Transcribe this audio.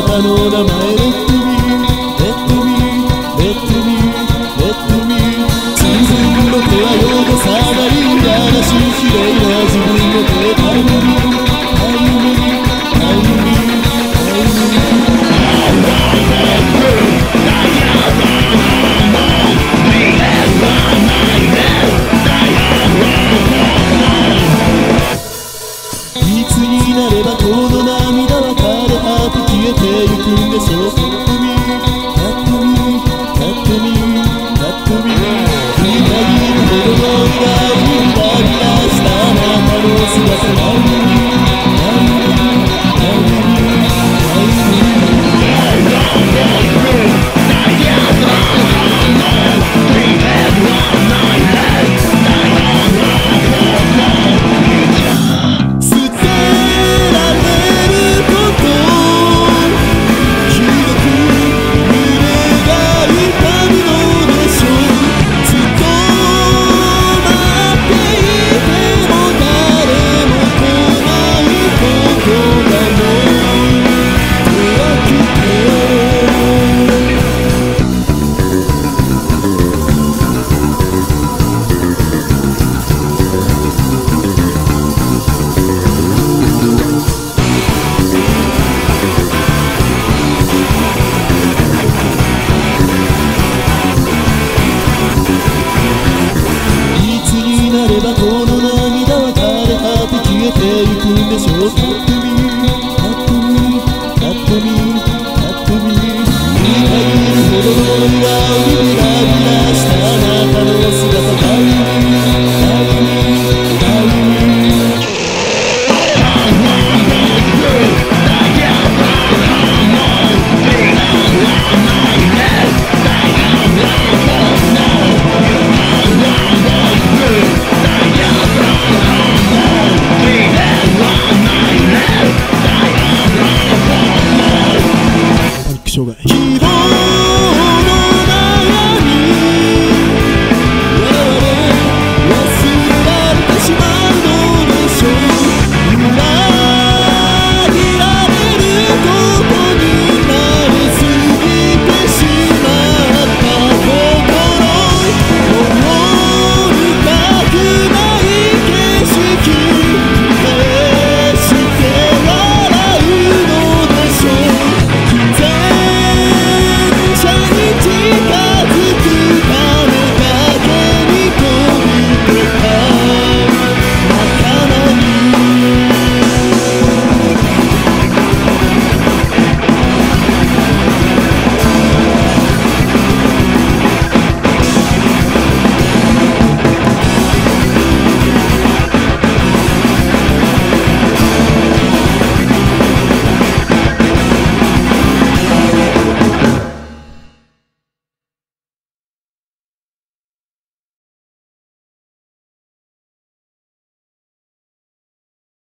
تنون ما عرفت と見でしょ？うぱっと見ぱっと見ぱっと見ぱっと見見たいほどの笑 sugar.